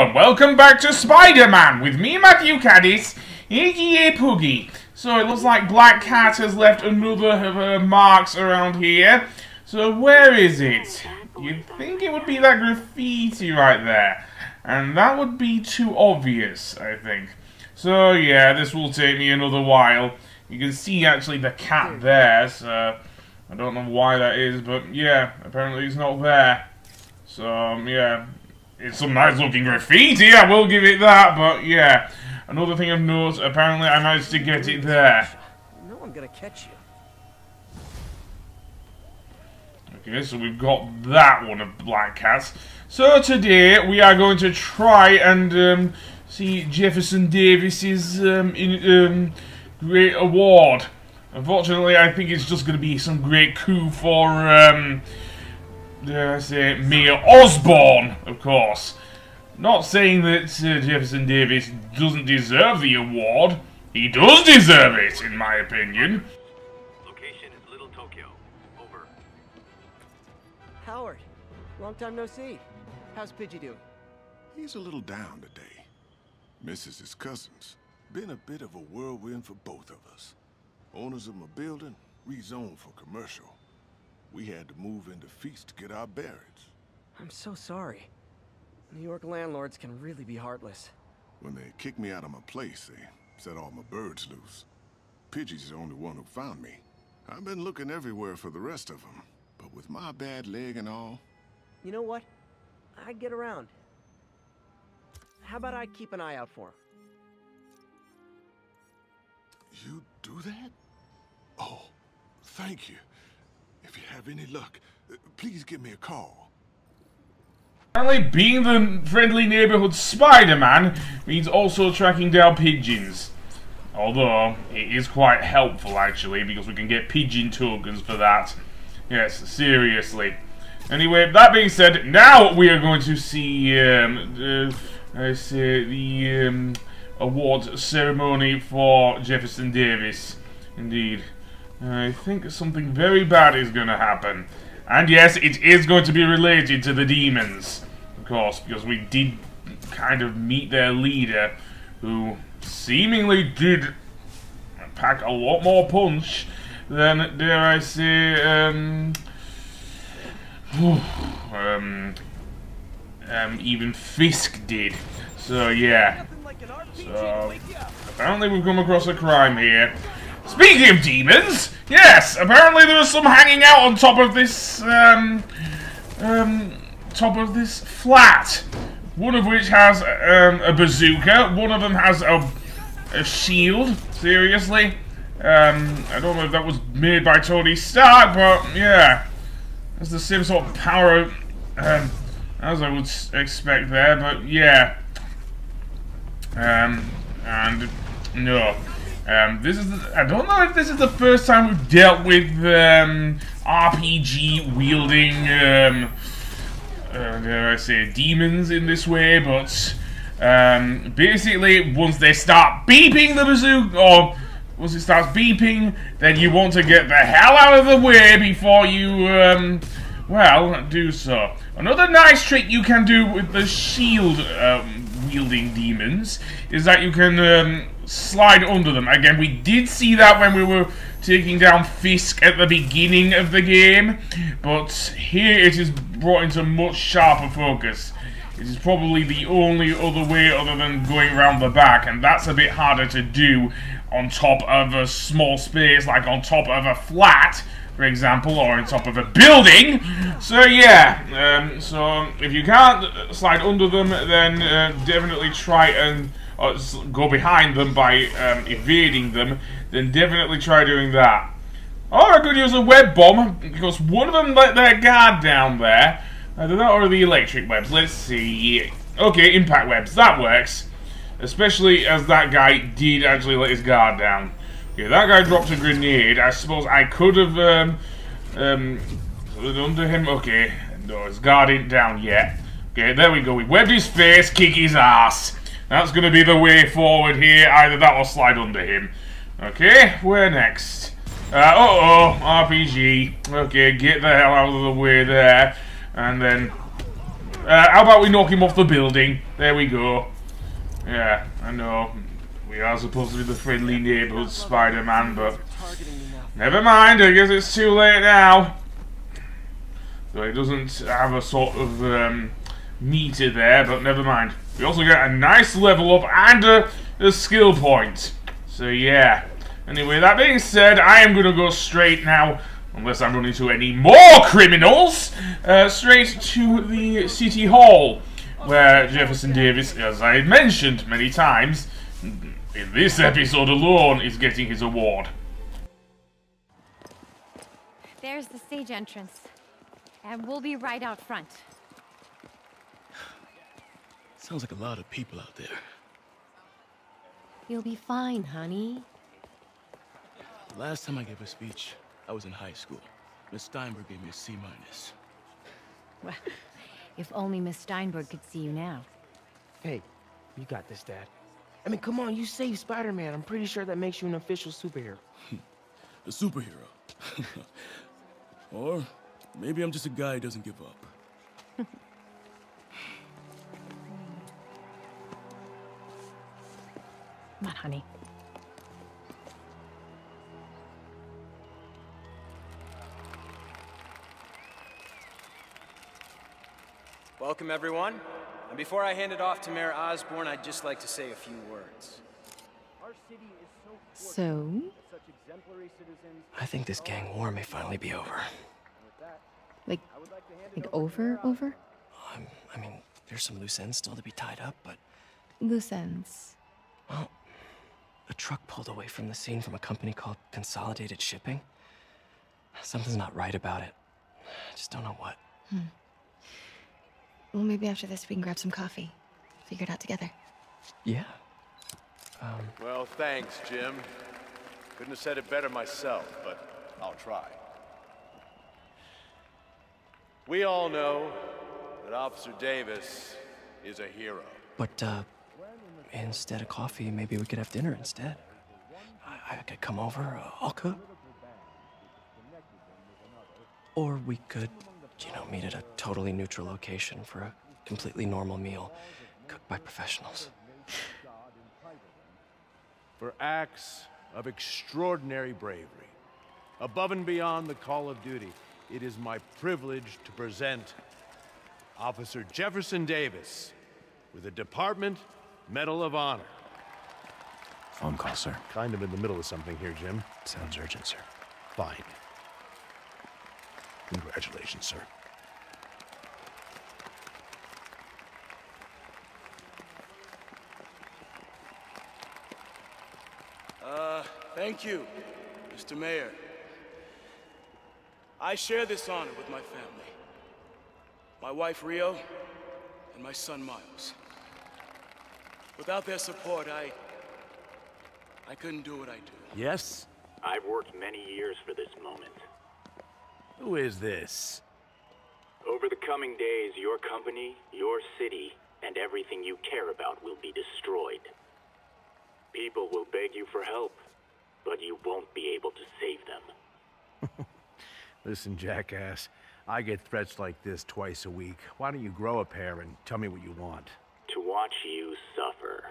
Welcome back to Spider-Man with me, Matthew Caddis, aka Puggy. So it looks like Black Cat has left another of her marks around here. So where is it? You'd think it would be that graffiti right there. And that would be too obvious, I think. So yeah, this will take me another while. You can see actually the cat there, so I don't know why that is, but yeah, apparently it's not there. So um, yeah, it's some nice looking graffiti, I will give it that, but yeah. Another thing of note, apparently I managed to get it there. No one gonna catch you. Okay, so we've got that one of Black Cats. So today we are going to try and um, see Jefferson Davis's um, in, um, great award. Unfortunately, I think it's just going to be some great coup for um, dare I say, Mayor Osborn, of course. Not saying that uh, Jefferson Davis doesn't deserve the award. He does deserve it, in my opinion. Location is Little Tokyo. Over. Howard, long time no see. How's Pidgey doing? He's a little down today. Misses his cousins. Been a bit of a whirlwind for both of us. Owners of my building rezoned for commercial. We had to move into Feast to get our bearings. I'm so sorry. New York landlords can really be heartless. When they kicked me out of my place, they set all my birds loose. Pidgey's the only one who found me. I've been looking everywhere for the rest of them, but with my bad leg and all, You know what? I get around. How about I keep an eye out for him? you do that? Oh, thank you. Have any luck, please give me a call. Apparently, being the friendly neighborhood Spider-Man means also tracking down pigeons. Although, it is quite helpful, actually, because we can get pigeon tokens for that. Yes, seriously. Anyway, that being said, now we are going to see, um, uh, I say, the um, award ceremony for Jefferson Davis. Indeed. I think something very bad is going to happen. And yes, it is going to be related to the demons. Of course, because we did kind of meet their leader, who seemingly did pack a lot more punch than, dare I say, um, um, um, even Fisk did. So yeah. So apparently we've come across a crime here. Speaking of demons, yes, apparently there was some hanging out on top of this, um, um, top of this flat. One of which has um, a bazooka. One of them has a, a shield. Seriously, um, I don't know if that was made by Tony Stark, but yeah, it's the same sort of power um, as I would expect there. But yeah, um, and no. Um, this is, the, I don't know if this is the first time we've dealt with um, RPG wielding, um, uh, dare I say, demons in this way, but um, basically, once they start beeping the bazooka, or once it starts beeping, then you want to get the hell out of the way before you, um, well, do so. Another nice trick you can do with the shield um, wielding demons is that you can um, slide under them. Again, we did see that when we were taking down Fisk at the beginning of the game, but here it is brought into much sharper focus. It is probably the only other way other than going around the back, and that's a bit harder to do on top of a small space, like on top of a flat, for example, or on top of a building. So yeah, um, so if you can't slide under them, then uh, definitely try and go behind them by um, evading them. Then definitely try doing that. Or I could use a web bomb because one of them let their guard down there. Either that or the electric webs. Let's see. Okay, impact webs. That works. Especially as that guy did actually let his guard down. Okay, that guy dropped a grenade. I suppose I could have um, um, under him. Okay, no, his guard ain't down yet. Okay, there we go. We webbed his face, kick his ass. That's going to be the way forward here. Either that or slide under him. Okay, where next? Uh, uh oh, RPG. Okay, get the hell out of the way there. And then Uh, how about we knock him off the building? There we go. Yeah, I know. We are supposed to be the friendly neighborhood Spider-Man, but never mind. I guess it's too late now. So he doesn't have a sort of um, meter there, but never mind. We also get a nice level up and a, a skill point. So yeah. Anyway, that being said, I am going to go straight now, unless I'm running into any more criminals, uh, straight to the City Hall, where Jefferson Davis, as I mentioned many times, in this episode alone, is getting his award. There's the stage entrance. And we'll be right out front. Sounds like a lot of people out there. You'll be fine, honey. The last time I gave a speech, I was in high school. Miss Steinberg gave me a C minus. Well, if only Miss Steinberg could see you now. Hey, you got this, Dad. I mean, come on, you saved Spider-Man. I'm pretty sure that makes you an official superhero. A superhero. or maybe I'm just a guy who doesn't give up. Come on, honey. Welcome, everyone. And before I hand it off to Mayor Osborn, I'd just like to say a few words. Our city is so So? such exemplary citizens. I think this gang war may finally be over. Like, like over, over? Um, I mean, there's some loose ends still to be tied up, but Loose ends. well, a truck pulled away from the scene from a company called Consolidated Shipping. Something's not right about it. I just don't know what. Well, maybe after this we can grab some coffee. Figure it out together. Yeah. Well, thanks, Jim. Couldn't have said it better myself, but I'll try. We all know that Officer Davis is a hero. But uh, instead of coffee, maybe we could have dinner instead. I, I could come over. Uh, I'll cook. Or we could, you know, meet at a totally neutral location for a completely normal meal, cooked by professionals. For acts of extraordinary bravery, above and beyond the call of duty, it is my privilege to present Officer Jefferson Davis with the Department Medal of Honor. Phone call, sir. Kind of in the middle of something here, Jim. Sounds urgent, sir. Fine. Congratulations, sir. Uh, thank you, Mr. Mayor. I share this honor with my family. My wife, Rio, and my son, Miles. Without their support, I... I couldn't do what I do. Yes? I've worked many years for this moment. Who is this? Over the coming days, your company, your city, and everything you care about will be destroyed. People will beg you for help, but you won't be able to save them. Listen, jackass. I get threats like this twice a week. Why don't you grow a pair and tell me what you want? To watch you suffer.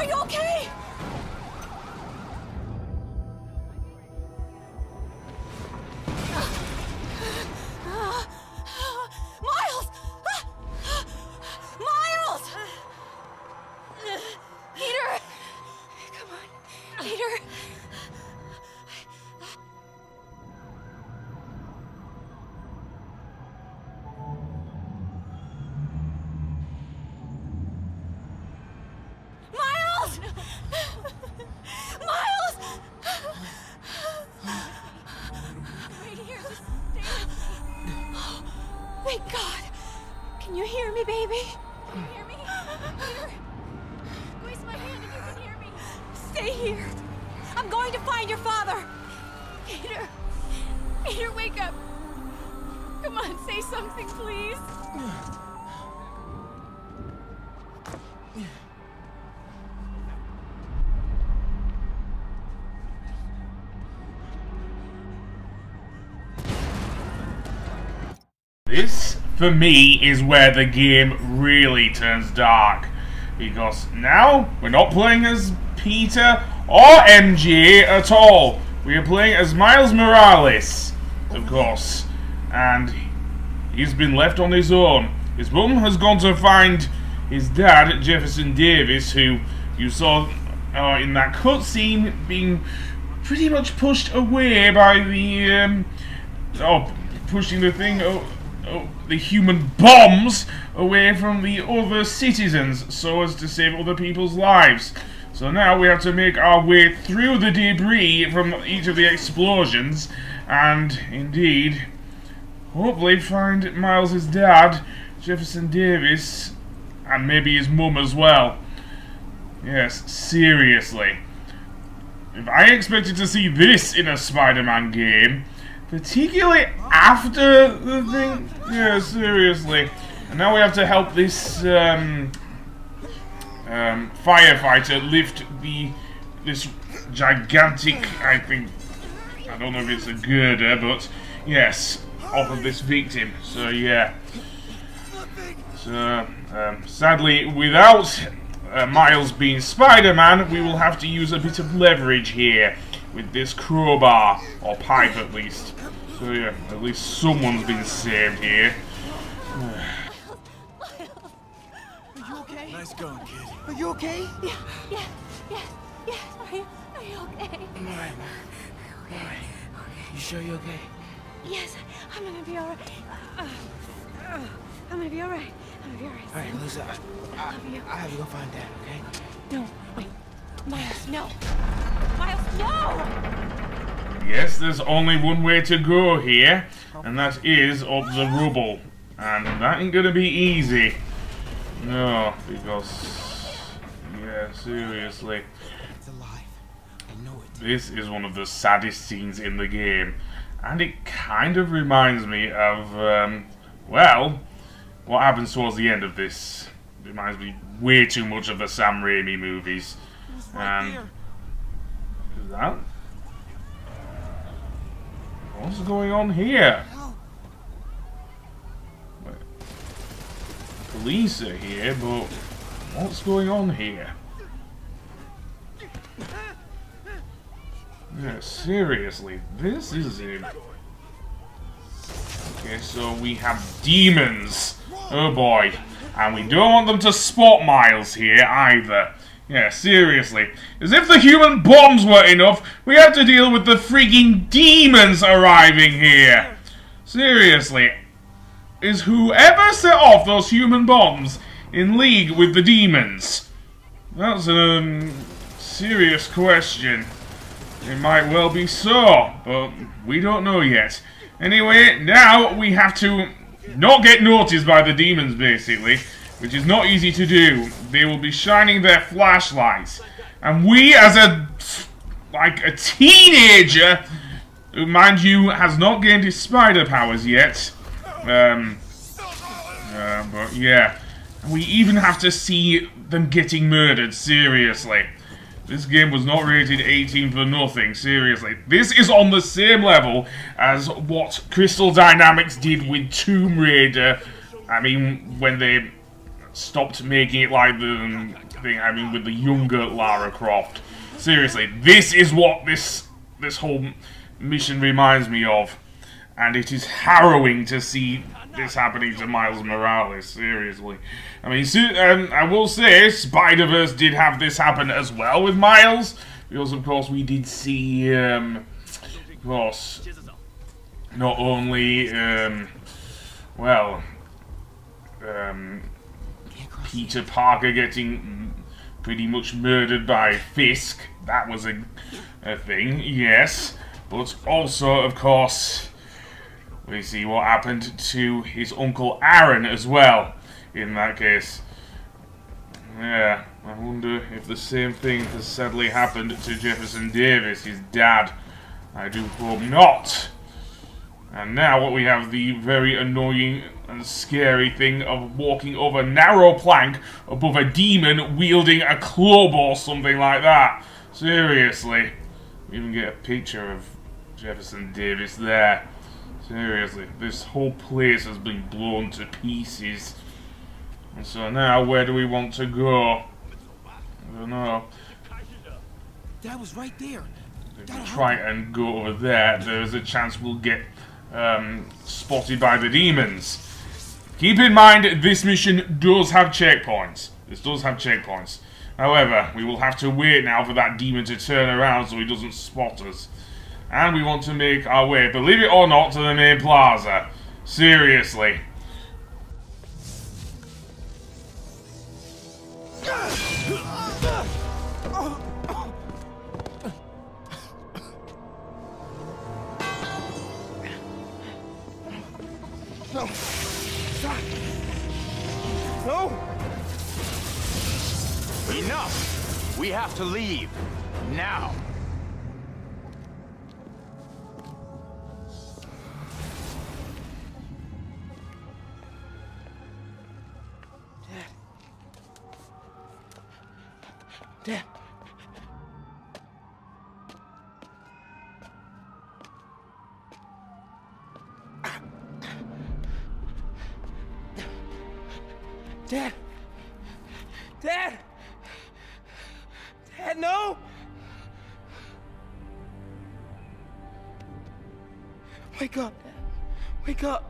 Are you okay? Thank God. Can you hear me, baby? Can you hear me? Peter? Squeeze my hand if you can hear me. Stay here. I'm going to find your father. Peter. Peter, wake up. Come on, say something, please. This, for me, is where the game really turns dark. Because now, we're not playing as Peter or MJ at all. We are playing as Miles Morales, of course. And he's been left on his own. His mum has gone to find his dad, Jefferson Davis, who you saw uh, in that cutscene being pretty much pushed away by the um, oh, pushing the thing, oh, Oh, the human bombs away from the other citizens so as to save other people's lives. So now we have to make our way through the debris from each of the explosions and indeed hopefully find Miles's dad, Jefferson Davis, and maybe his mum as well. Yes, seriously. If I expected to see this in a Spider-Man game, particularly after the thing, yeah, seriously. And now we have to help this um, um, firefighter lift the this gigantic, I think, I don't know if it's a girder, but yes, off of this victim. So yeah. So um, sadly, without uh, Miles being Spider-Man, we will have to use a bit of leverage here with this crowbar, or pipe at least. So yeah, at least someone's been saved here. Are you okay? Nice going, kid. Are you okay? Yeah, yeah, yeah, yeah. Are you, are you okay? I'm alright, man. I'm alright. You sure you're okay? Yes, I'm gonna be alright. Uh, uh, I'm gonna be alright. I'm gonna be alright. Alright, Melissa, I, I, I have to go find Dad, okay? No, wait. Miles, no. Miles, no! Yes, there's only one way to go here, and that is up the rubble. And that ain't gonna be easy. No, because... Yeah, seriously. It's alive. I know it. This is one of the saddest scenes in the game. And it kind of reminds me of, um, well, what happens towards the end of this. It reminds me way too much of the Sam Raimi movies. And is that? What's going on here? Wait. Police are here, but what's going on here? Yeah, seriously, this is it. Okay, so we have demons. Oh boy. And we don't want them to spot Miles here either. Yeah, seriously. As if the human bombs were enough, we have to deal with the freaking demons arriving here. Seriously. Is whoever set off those human bombs in league with the demons? That's a um, serious question. It might well be so, but we don't know yet. Anyway, now we have to not get noticed by the demons, basically, which is not easy to do. They will be shining their flashlights. And we, as a, like, a teenager, who, mind you, has not gained his spider powers yet, um, uh, but yeah, we even have to see them getting murdered, seriously. This game was not rated 18 for nothing, seriously. This is on the same level as what Crystal Dynamics did with Tomb Raider. I mean, when they stopped making it like the thing, I mean, with the younger Lara Croft. Seriously, this is what this this whole mission reminds me of. And it is harrowing to see this happening to Miles Morales, seriously. I mean, so, um, I will say, Spider-Verse did have this happen as well with Miles, because of course we did see, um, of course, not only, um, well, um, Peter Parker getting pretty much murdered by Fisk, that was a, a thing, yes, but also, of course, We see what happened to his uncle Aaron as well, in that case. Yeah, I wonder if the same thing has sadly happened to Jefferson Davis, his dad. I do hope not. And now what we have the very annoying and scary thing of walking over a narrow plank above a demon wielding a club or something like that. Seriously. We even get a picture of Jefferson Davis there. Seriously, this whole place has been blown to pieces. And so now, where do we want to go? I don't know. That was right there. If we try and go over there, there's a chance we'll get um, spotted by the demons. Keep in mind, this mission does have checkpoints. This does have checkpoints. However, we will have to wait now for that demon to turn around so he doesn't spot us. And we want to make our way, believe it or not, to the main plaza. Seriously. No. Stop. No. Enough! We have to leave. Now. Dad. Dad. Dad, no. Wake up. Dad. Wake up.